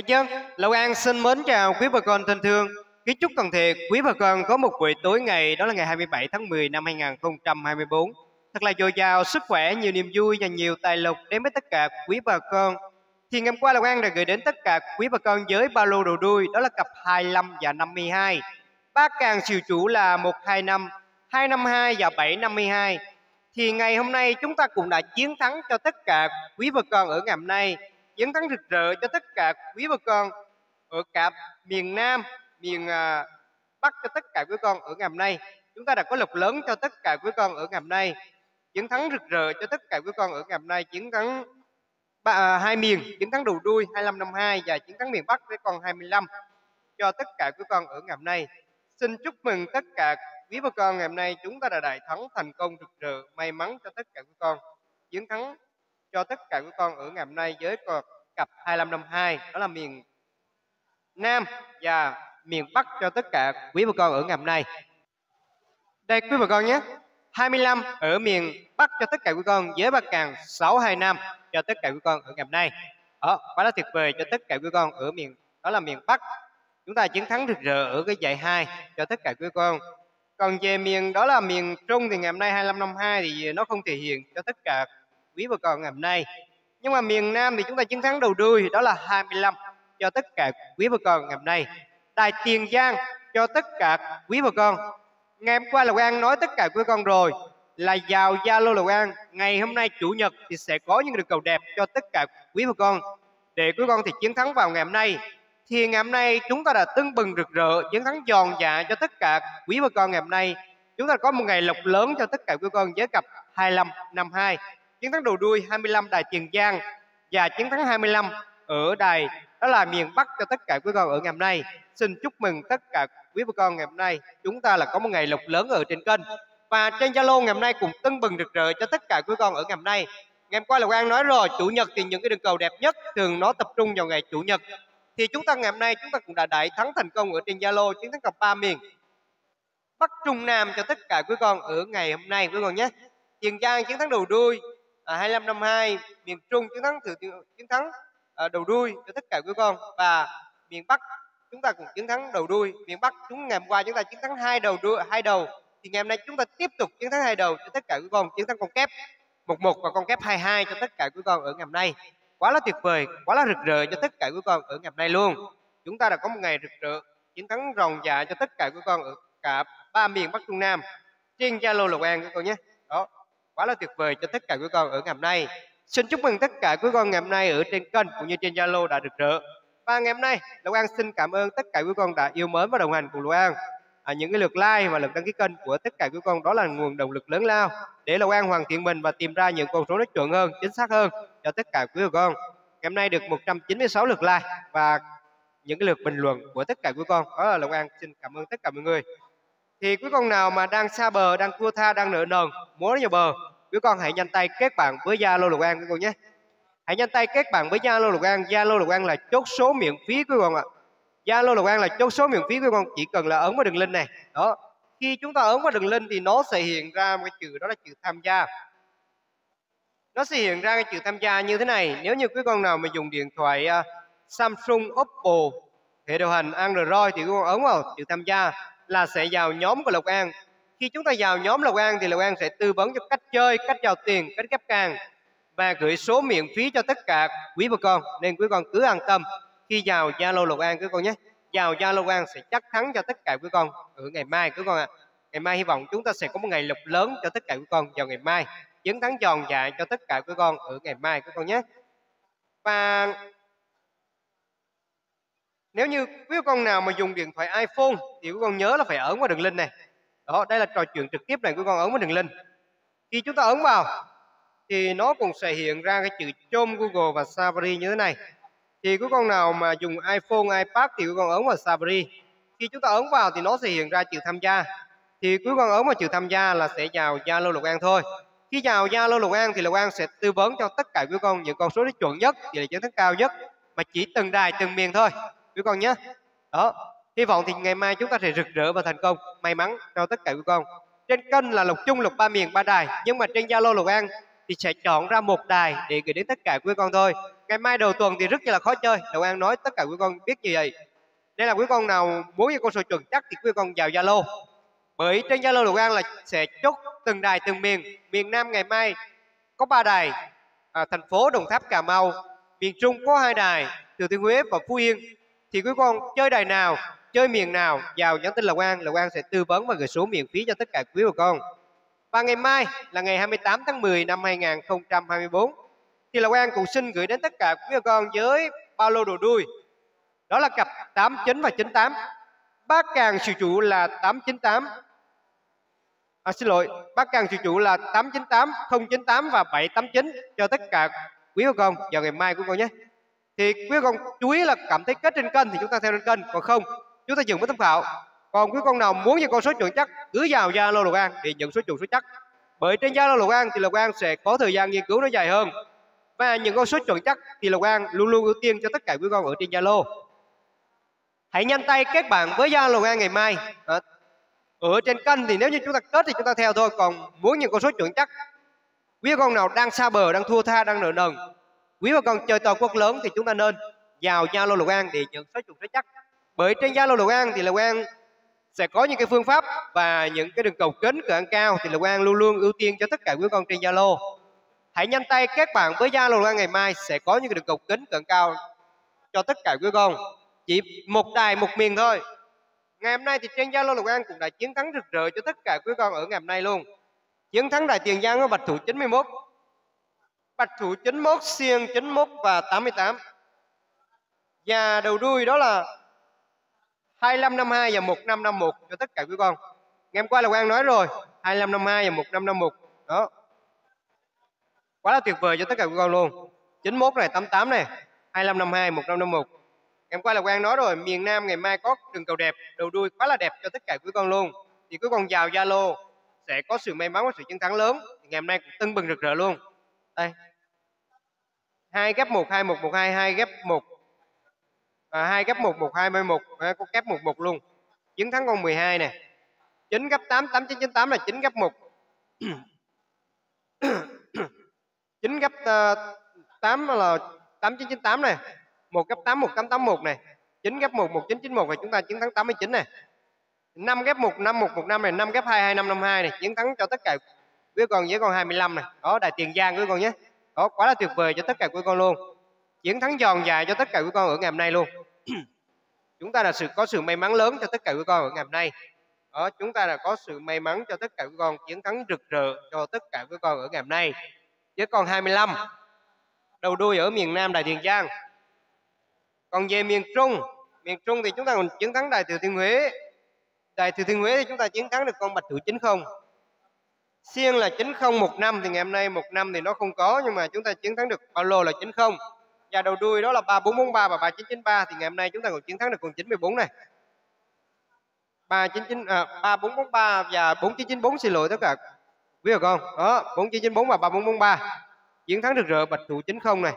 À dân, Lộc An xin mến chào quý bà con thân thương. Kính chúc toàn thể quý bà con có một buổi tối ngày đó là ngày 27 tháng 10 năm 2024. Thật là dồi dào sức khỏe, nhiều niềm vui và nhiều tài lộc đến với tất cả quý bà con. Thì ngày hôm qua Lâu An đã gửi đến tất cả quý bà con với ba lô đầu đuôi đó là cặp 25 và 52. Ba càng siêu chủ là 125, 252 và 752. Thì ngày hôm nay chúng ta cũng đã chiến thắng cho tất cả quý bà con ở ngày hôm nay chiến thắng rực rỡ cho tất cả quý bà con ở cả miền Nam, miền à, Bắc cho tất cả quý con ở ngày hôm nay. Chúng ta đã có lộc lớn cho tất cả quý con ở ngày hôm nay. Chiến thắng rực rỡ cho tất cả quý con ở ngày hôm nay. Chiến thắng ba, à, hai miền, chiến thắng đầu đuôi 2552 và chiến thắng miền Bắc với con 25 cho tất cả quý con ở ngày hôm nay. Xin chúc mừng tất cả quý bà con ngày hôm nay chúng ta đã đại thắng thành công rực rỡ, may mắn cho tất cả quý con. Chiến thắng cho tất cả của con ở ngày hôm nay với cặp 2552 đó là miền Nam và miền Bắc cho tất cả quý bà con ở ngày hôm nay. Đây quý bà con nhé. 25 ở miền Bắc cho tất cả quý con với ba càng 625 cho tất cả quý con ở ngày hôm nay. Đó, quá là tuyệt vời cho tất cả quý con ở miền đó là miền Bắc. Chúng ta chiến thắng rực rỡ ở cái giải 2 cho tất cả quý con. Còn về miền đó là miền Trung thì ngày hôm nay 2552 thì nó không thể hiện cho tất cả quý bà con ngày hôm nay. Nhưng mà miền Nam thì chúng ta chiến thắng đầu đuôi, đó là 25 cho tất cả quý bà con ngày hôm nay. Đài Tiền Giang cho tất cả quý bà con. Ngày hôm qua là Quang nói tất cả quý con rồi, là vào Zalo Lộc An, ngày hôm nay chủ nhật thì sẽ có những đường cầu đẹp cho tất cả quý bà con. Để quý con thì chiến thắng vào ngày hôm nay, thì ngày hôm nay chúng ta đã tưng bừng rực rỡ, chiến thắng giòn dạ cho tất cả quý bà con ngày hôm nay. Chúng ta có một ngày lộc lớn cho tất cả quý con với cặp 25 52 chiến thắng đầu đuôi 25 đài Tiền Giang và chiến thắng 25 ở đài đó là miền Bắc cho tất cả quý con ở ngày hôm nay. Xin chúc mừng tất cả quý bà con ngày hôm nay. Chúng ta là có một ngày lộc lớn ở trên kênh. Và trên Zalo ngày hôm nay cùng tưng bừng rực rỡ cho tất cả quý con ở ngày hôm nay. Ngày hôm qua là Quang nói rồi, chủ nhật thì những cái đường cầu đẹp nhất thường nó tập trung vào ngày chủ nhật. Thì chúng ta ngày hôm nay chúng ta cũng đã đại thắng thành công ở trên Zalo chiến thắng cặp ba miền. Bắc Trung Nam cho tất cả quý con ở ngày hôm nay quý con nhé. Tiền Giang chiến thắng đầu đuôi, à, 2552 miền Trung chiến thắng thử chiến thắng à, đầu đuôi cho tất cả quý con. Và miền Bắc chúng ta cũng chiến thắng đầu đuôi. Miền Bắc chúng ngày hôm qua chúng ta chiến thắng hai đầu đuôi hai đầu. Thì ngày hôm nay chúng ta tiếp tục chiến thắng hai đầu cho tất cả quý con chiến thắng con kép một một và con kép 22 cho tất cả quý con ở ngày hôm nay. Quá là tuyệt vời quá là rực rỡ cho tất cả quý con ở ngày hôm nay luôn. Chúng ta đã có một ngày rực rỡ chiến thắng ròng dạ cho tất cả quý con ở cả ba miền Bắc Trung Nam. Trên Zalo Lộc An quý con nhé. Đó quá là tuyệt vời cho tất cả quý con ở ngày hôm nay. Xin chúc mừng tất cả quý con ngày hôm nay ở trên kênh cũng như trên Zalo đã được rỡ. Và ngày hôm nay, Lộc An xin cảm ơn tất cả quý con đã yêu mến và đồng hành cùng Lộc An. À, những cái lượt like và lượt đăng ký kênh của tất cả quý con đó là nguồn động lực lớn lao để Lộc An hoàn thiện mình và tìm ra những con số nó chuẩn hơn, chính xác hơn cho tất cả quý con. Ngày hôm nay được 196 lượt like và những cái lượt bình luận của tất cả quý con. Đó là Lộc An xin cảm ơn tất cả mọi người thì quý con nào mà đang xa bờ đang cua tha đang nợ nần muốn vào bờ quý con hãy nhanh tay kết bạn với Zalo Lục An quý con nhé. Hãy nhanh tay kết bạn với Zalo Lục An. Zalo Lục An là chốt số miễn phí quý con ạ. Zalo Lục An là chốt số miễn phí quý con. Chỉ cần là ấn vào đường link này. Đó. Khi chúng ta ấn vào đường link thì nó sẽ hiện ra một cái chữ đó là chữ tham gia. Nó sẽ hiện ra cái chữ tham gia như thế này. Nếu như quý con nào mà dùng điện thoại uh, Samsung Oppo hệ điều hành Android thì quý con ấn vào chữ tham gia là sẽ vào nhóm của Lộc An. Khi chúng ta vào nhóm Lộc An thì Lộc An sẽ tư vấn cho cách chơi, cách giao tiền, cách ghép càng và gửi số miễn phí cho tất cả quý bà con. Nên quý con cứ an tâm khi vào Zalo Lộc An quý con nhé. Vào Zalo Lộc An sẽ chắc thắng cho tất cả quý con ở ngày mai quý con ạ. À. Ngày mai hy vọng chúng ta sẽ có một ngày lộc lớn cho tất cả quý con vào ngày mai. Chiến thắng giòn dạ cho tất cả quý con ở ngày mai quý con nhé. Và nếu như quý con nào mà dùng điện thoại iPhone thì quý con nhớ là phải ở qua đường link này đó đây là trò chuyện trực tiếp này của con ấn vào đường link khi chúng ta ấn vào thì nó cũng sẽ hiện ra cái chữ chôm Google và Safari như thế này. Thì quý con nào mà dùng iPhone, iPad thì quý con ấn vào Safari. Khi chúng ta ấn vào thì nó sẽ hiện ra chữ tham gia. Thì cuối con ấn vào chữ tham gia là sẽ vào Zalo lục An thôi. Khi vào Zalo lục An thì Lục An sẽ tư vấn cho tất cả quý con những con số chuẩn nhất và chiến thắng cao nhất mà chỉ từng đài từng miền thôi. Quý con nhé. Đó hy vọng thì ngày mai chúng ta sẽ rực rỡ và thành công. May mắn cho tất cả quý con. Trên kênh là lục chung lục ba miền ba đài. Nhưng mà trên zalo lục an thì sẽ chọn ra một đài để gửi đến tất cả quý con thôi. Ngày mai đầu tuần thì rất là khó chơi. Lục an nói tất cả quý con biết như vậy. Nên là quý con nào muốn những con số chuẩn chắc thì quý con vào zalo. Bởi trên zalo lục an là sẽ chốt từng đài từng miền. Miền nam ngày mai có ba đài. À, thành phố đồng tháp cà mau. Miền trung có hai đài thừa thiên huế và phú yên. Thì quý con chơi đài nào chơi miền nào vào nhắn tin Lộc An, Lộc An sẽ tư vấn và gửi số miễn phí cho tất cả quý bà con. Và ngày mai là ngày 28 tháng 10 năm 2024 thì Lộc An cũng xin gửi đến tất cả quý bà con với ba lô đồ đuôi. Đó là cặp 89 và 98. Bác càng sự chủ là 898. À, xin lỗi, bác càng sự chủ là 898, 098 và 789 cho tất cả quý bà con vào ngày mai của con nhé. Thì quý bà con chú ý là cảm thấy kết trên kênh thì chúng ta theo trên kênh, còn không chúng ta dừng với tham khảo còn quý con nào muốn những con số chuẩn chắc, cứ vào zalo lộc an để nhận số chuẩn số chắc. Bởi trên zalo lộc an thì lộc an sẽ có thời gian nghiên cứu nó dài hơn. Và những con số chuẩn chắc thì lộc an luôn luôn ưu tiên cho tất cả quý con ở trên zalo hãy nhanh tay kết bạn với zalo lộc an ngày mai. Ờ, ở trên kênh thì nếu như chúng ta kết thì chúng ta theo thôi, còn muốn những con số chuẩn chắc, quý con nào đang xa bờ, đang thua tha, đang nợ nần, quý bà con chơi toàn quốc lớn thì chúng ta nên vào zalo lộc an để nhận số chuẩn số chắc bởi trên Zalo lục An thì lục An sẽ có những cái phương pháp và những cái đường cầu kính cửa ăn cao thì lục An luôn luôn ưu tiên cho tất cả quý con trên Zalo. Hãy nhanh tay kết bạn với Zalo Lộc An ngày mai sẽ có những cái đường cầu kính cửa ăn cao cho tất cả quý con. Chỉ một đài một miền thôi. Ngày hôm nay thì trên Zalo lục An cũng đã chiến thắng rực rỡ cho tất cả quý con ở ngày hôm nay luôn. Chiến thắng Đài Tiền Giang ở Bạch Thủ 91. Bạch Thủ 91, Xiên 91 và 88. Và đầu đuôi đó là 2552 và 1551 cho tất cả quý con. Ngày hôm qua là Quang nói rồi, 2552 và 1551. Đó. Quá là tuyệt vời cho tất cả quý con luôn. 91 này, 88 này, 2552, 1551. Ngày hôm qua là Quang nói rồi, miền Nam ngày mai có đường cầu đẹp, đầu đuôi quá là đẹp cho tất cả quý con luôn. Thì quý con vào Zalo sẽ có sự may mắn và sự chiến thắng lớn. Thì ngày hôm nay cũng tưng bừng rực rỡ luôn. Đây. 2 ghép 1 2 1 1 2 2 ghép 1 à, 2 gấp 1 1 21 à, có kép 1 1 luôn. Chiến thắng con 12 nè. 9 gấp 8 8 9 9 8 là 9 gấp 1 9 gấp uh, 8 là 8 9 9 8 này 1 gấp 8 1 8 8 1 này 9 gấp 1 1 9 9 1 là chúng ta chiến thắng 89 này 5 ghép 1 5 1 1 5 này 5 ghép 2 2 5 5 2 này chiến thắng cho tất cả quý con với con 25 này. Đó đại tiền giang quý con nhé. Đó quá là tuyệt vời cho tất cả quý con luôn chiến thắng giòn dài cho tất cả quý con ở ngày hôm nay luôn. Chúng ta là sự, có sự may mắn lớn cho tất cả quý con ở ngày hôm nay. Đó, chúng ta là có sự may mắn cho tất cả quý con chiến thắng rực rỡ cho tất cả quý con ở ngày hôm nay. Với con 25 đầu đuôi ở miền Nam Đại Tiền Giang. Còn về miền Trung miền Trung thì chúng ta còn chiến thắng Đại Thừa Thiên Huế. Đại Thừa Thiên Huế thì chúng ta chiến thắng được con Bạch Thủ 90 siêng là 9015 thì ngày hôm nay một năm thì nó không có, nhưng mà chúng ta chiến thắng được bao lô là 90 và đầu đuôi đó là 3443 và 3993 thì ngày hôm nay chúng ta còn chiến thắng được còn 914 này. 399 à, 3443 và 4994 xin lỗi tất cả. Quý được không? đó 4994 và 3443 chiến thắng được rỡ bạch thủ 90 này.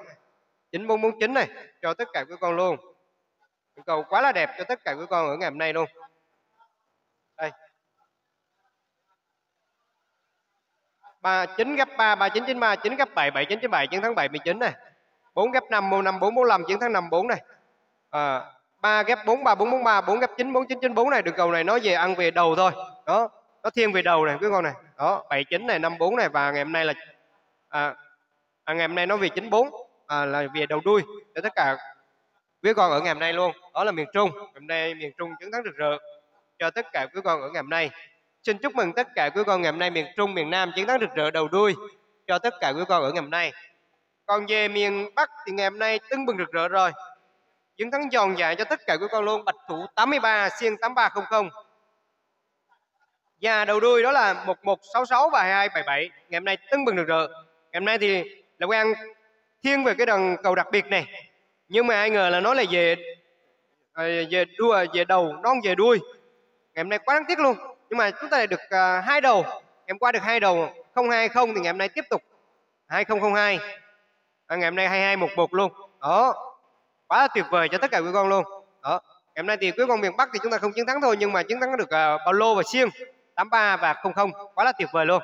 9449 này. Cho tất cả quý con luôn. Cầu quá là đẹp cho tất cả quý con ở ngày hôm nay luôn. Đây. Ba chín gấp ba ba chín chín ba. Chín gấp bảy bảy chín chín bảy. Chiến thắng bảy mươi chín này. 4 ghép 5 mô 5 4 45 chiến thắng 5 4 này. À, 3 ghép 4 3 4 4 3 4 ghép 9 4 9 9 4 này đường cầu này nó về ăn về đầu thôi. Đó, nó thiên về đầu này quý con này. Đó, 7 9 này 5 4 này và ngày hôm nay là à, à ngày hôm nay nó về 9 4 à, là về đầu đuôi để tất cả quý con ở ngày hôm nay luôn. Đó là miền Trung. Ngày hôm nay miền Trung chiến thắng rực rỡ cho tất cả quý con ở ngày hôm nay. Xin chúc mừng tất cả quý con ngày hôm nay miền Trung, miền Nam chiến thắng rực rỡ đầu đuôi cho tất cả quý con ở ngày hôm nay còn về miền Bắc thì ngày hôm nay tưng bừng rực rỡ rồi. Chiến thắng giòn dại cho tất cả quý con luôn. Bạch thủ 83 xiên 8300 và đầu đuôi đó là 1166 và 2277 ngày hôm nay tưng bừng rực rỡ. Ngày hôm nay thì là quen thiên về cái đòn cầu đặc biệt này. Nhưng mà ai ngờ là nó là về à, về đua về đầu non về đuôi. Ngày hôm nay quá đáng tiếc luôn. Nhưng mà chúng ta lại được uh, hai đầu. Em qua được hai đầu. 020 thì ngày hôm nay tiếp tục. 2002 à, ngày hôm nay 2211 luôn. Đó. Quá là tuyệt vời cho tất cả quý con luôn. Đó. Ngày hôm nay thì quý con miền Bắc thì chúng ta không chiến thắng thôi nhưng mà chiến thắng được uh, bao lô và xiên 83 và 00 quá là tuyệt vời luôn.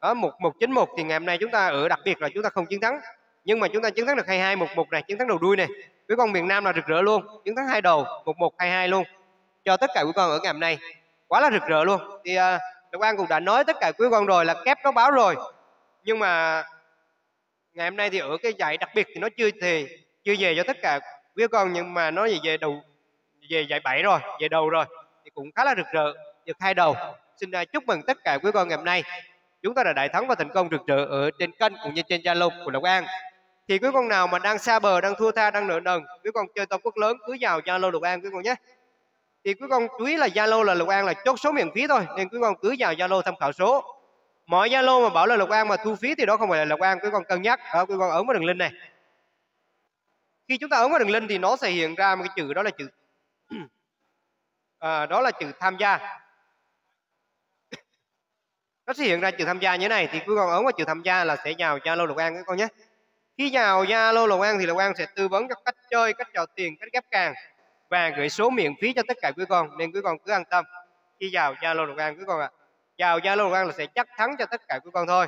Đó một một chín một thì ngày hôm nay chúng ta ở đặc biệt là chúng ta không chiến thắng. Nhưng mà chúng ta chiến thắng được hai hai một một này chiến thắng đầu đuôi này. Quý con miền Nam là rực rỡ luôn chiến thắng hai đầu một một hai hai luôn. Cho tất cả quý con ở ngày hôm nay. Quá là rực rỡ luôn. Thì à, uh, Lộc An cũng đã nói tất cả quý con rồi là kép nó báo rồi. Nhưng mà ngày hôm nay thì ở cái giải đặc biệt thì nó chưa thì chưa về cho tất cả quý con, nhưng mà nó về đầu, về giải bảy rồi, về đầu rồi, thì cũng khá là rực rỡ, được hai đầu. Xin à, chúc mừng tất cả quý con ngày hôm nay. Chúng ta đã đại thắng và thành công rực rỡ ở trên kênh cũng như trên Zalo của Lộc An. Thì quý con nào mà đang xa bờ, đang thua tha, đang nợ nần, quý con chơi top quốc lớn, cứ vào Zalo Lộc An quý con nhé. Thì quý con chú ý là Zalo là Lộc An là chốt số miễn phí thôi, nên quý con cứ vào Zalo tham khảo số mọi Zalo mà bảo là Lộc An mà thu phí thì đó không phải là Lộc An quý con cân nhắc. Đó quý con ấn vào đường link này. Khi chúng ta ấn vào đường link thì nó sẽ hiện ra một cái chữ đó là chữ à, đó là chữ tham gia. Nó sẽ hiện ra chữ tham gia như thế này thì quý con ấn vào chữ tham gia là sẽ vào Zalo Lộc An các con nhé. Khi vào Zalo Lộc An thì Lộc An sẽ tư vấn các cách chơi cách trò tiền cách ghép càng và gửi số miễn phí cho tất cả quý con nên quý con cứ an tâm. Khi vào Zalo Lộc An quý con ạ. à vào Zalo Lộc là sẽ chắc thắng cho tất cả quý con thôi.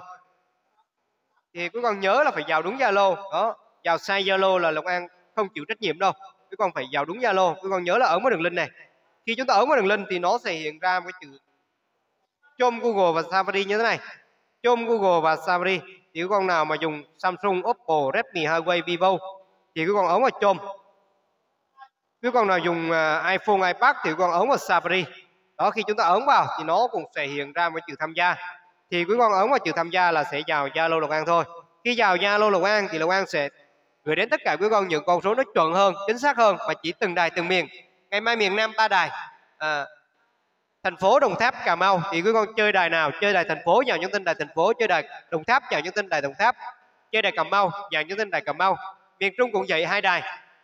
Thì quý con nhớ là phải vào đúng Zalo. Đó vào sai Zalo là Lộc An không chịu trách nhiệm đâu. Quý con phải vào đúng Zalo. Quý con nhớ là ấn vào đường link này. Khi chúng ta ấn vào đường link thì nó sẽ hiện ra một cái chữ chôm Google và Safari như thế này. Chôm Google và Safari. Thì con nào mà dùng Samsung, Oppo, Redmi, Huawei, Vivo thì quý con ấn vào chôm. Quý con nào dùng à, iPhone, iPad thì con ấn vào Safari đó khi chúng ta ấn vào thì nó cũng sẽ hiện ra một chữ tham gia. Thì quý con ấn vào chữ tham gia là sẽ vào Zalo Lộc An thôi. Khi vào Zalo Lộc An thì Lộc An sẽ gửi đến tất cả quý con những con số nó chuẩn hơn chính xác hơn và chỉ từng đài từng miền. Ngày mai miền Nam ba đài à, thành phố Đồng Tháp Cà Mau. Thì quý con chơi đài nào? Chơi đài thành phố vào những tin đài thành phố. Chơi đài Đồng Tháp vào những tin đài Đồng Tháp. Chơi đài Cà Mau vào những tin đài Cà Mau. Miền Trung cũng vậy hai đài.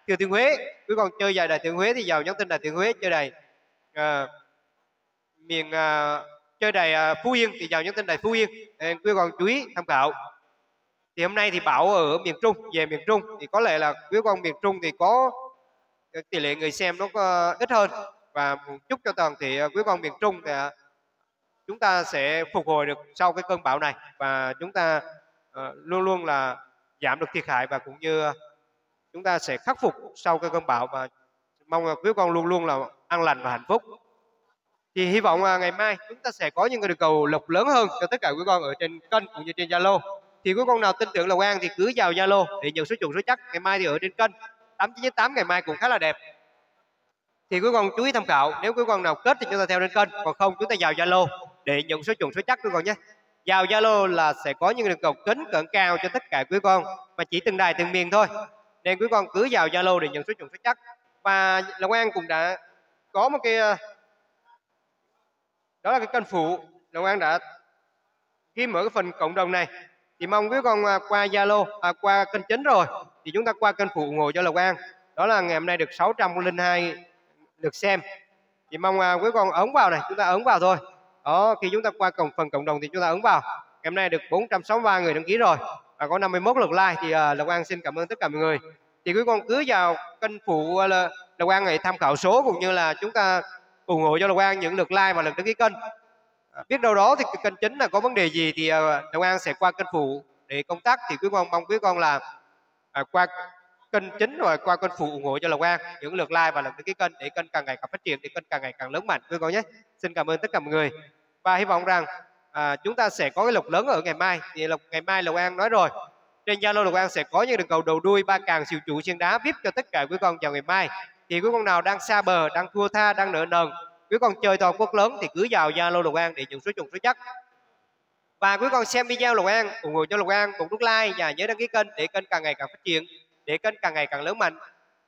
Thừa Thiên Huế quý con chơi dài đài Thừa Thiên Huế thì vào những tin đài Thừa Thiên Huế chơi đài uh, miền uh, chơi đài uh, Phú Yên thì vào nhắn tin đài Phú Yên. Quý con chú ý tham khảo. Thì hôm nay thì bảo ở miền Trung về miền Trung. Thì có lẽ là quý con miền Trung thì có ờ, tỷ lệ người xem nó có ít hơn. Và chúc cho toàn thể ờ, quý con miền Trung thì à, chúng ta sẽ phục hồi được sau cái cơn bão này. Và chúng ta ờ, luôn luôn là giảm được thiệt hại và cũng như chúng ta sẽ khắc phục sau cái cơn bão. Và mong quý con luôn luôn là an lành và hạnh phúc thì hy vọng à, ngày mai chúng ta sẽ có những cái được cầu lộc lớn hơn cho tất cả quý con ở trên kênh cũng như trên Zalo. Thì quý con nào tin tưởng Lộc An thì cứ vào Zalo để nhận số chuẩn số chắc. Ngày mai thì ở trên kênh 8998 ngày mai cũng khá là đẹp. Thì quý con chú ý tham khảo, nếu quý con nào kết thì chúng ta theo trên kênh, còn không chúng ta vào Zalo để nhận số chuẩn số chắc quý con nhé. Vào Zalo là sẽ có những đường cầu kính, cận cao cho tất cả quý con, mà chỉ từng đài từng miền thôi. Nên quý con cứ vào Zalo để nhận số chuẩn số chắc. Và Long An cũng đã có một cái à, đó là cái kênh phụ đồng An đã ghi mở cái phần cộng đồng này. Thì mong quý con à, qua Zalo à, qua kênh chính rồi thì chúng ta qua kênh phụ ủng hộ cho lộc An. Đó là ngày hôm nay được 602 được xem. Thì mong à, quý con ấn vào này chúng ta ấn vào thôi. Đó khi chúng ta qua cộng phần cộng đồng thì chúng ta ấn vào. Ngày hôm nay được 463 người đăng ký rồi và có 51 lượt like thì à, uh, Lộc An xin cảm ơn tất cả mọi người. Thì quý con cứ vào kênh phụ uh, Lộc An này tham khảo số cũng như là chúng ta ủng hộ cho Đồng An những lượt like và lượt đăng ký kênh. À, biết đâu đó thì kênh chính là có vấn đề gì thì à, Đồng An sẽ qua kênh phụ để công tác. Thì quý con mong quý con là à, qua kênh chính rồi qua kênh phụ ủng hộ cho Lộc An những lượt like và lượt đăng ký kênh để kênh càng ngày càng phát triển để kênh càng ngày càng lớn mạnh. Quý con nhé xin cảm ơn tất cả mọi người. Và hy vọng rằng à, chúng ta sẽ có cái lộc lớn ở ngày mai. Thì lộc ngày mai Lộc An nói rồi trên Zalo Lộc An sẽ có những đường cầu đầu đuôi ba càng siêu chủ xuyên đá VIP cho tất cả quý con vào ngày mai thì quý con nào đang xa bờ, đang thua tha, đang nợ nần, quý con chơi toàn quốc lớn thì cứ vào Zalo lục An để nhận số trùng số chắc. Và quý con xem video lục An, ủng hộ cho lục An cùng nút like và nhớ đăng ký kênh để kênh càng ngày càng phát triển, để kênh càng ngày càng lớn mạnh.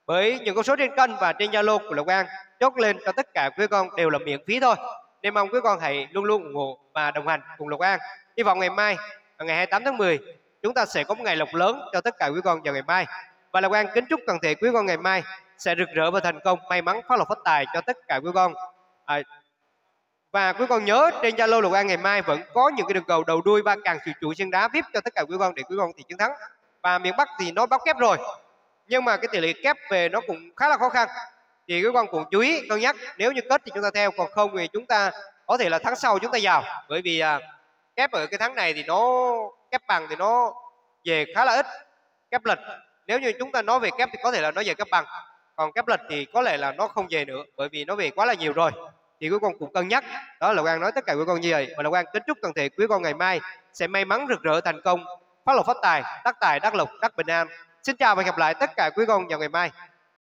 Bởi những con số trên kênh và trên Zalo của lục An, chốt lên cho tất cả quý con đều là miễn phí thôi. Nên mong quý con hãy luôn luôn ủng hộ và đồng hành cùng lục An. Hy vọng ngày mai ngày 28 tháng 10 chúng ta sẽ có một ngày lộc lớn cho tất cả quý con vào ngày mai. Và Lộc An kính chúc toàn thể quý con ngày mai sẽ rực rỡ và thành công. May mắn phát lộc phát tài cho tất cả quý con. À, và quý con nhớ trên Zalo Lục An ngày mai vẫn có những cái đường cầu đầu đuôi ba càng sự chủ chân đá VIP cho tất cả quý con để quý con thì chiến thắng. Và miền Bắc thì nó báo kép rồi nhưng mà cái tỷ lệ kép về nó cũng khá là khó khăn. Thì quý con cũng chú ý cân nhắc nếu như kết thì chúng ta theo còn không thì chúng ta có thể là tháng sau chúng ta vào. Bởi vì à, kép ở cái tháng này thì nó kép bằng thì nó về khá là ít kép lệch. Nếu như chúng ta nói về kép thì có thể là nó về kép bằng còn kép lịch thì có lẽ là nó không về nữa, bởi vì nó về quá là nhiều rồi. Thì quý con cũng cân nhắc. Đó là quan nói tất cả quý con như vậy. Và là quan kính chúc toàn thể quý con ngày mai sẽ may mắn rực rỡ thành công. Phát lộc phát tài đắc tài, đắc lộc, đắc bình an. Xin chào và hẹn gặp lại tất cả quý con vào ngày mai.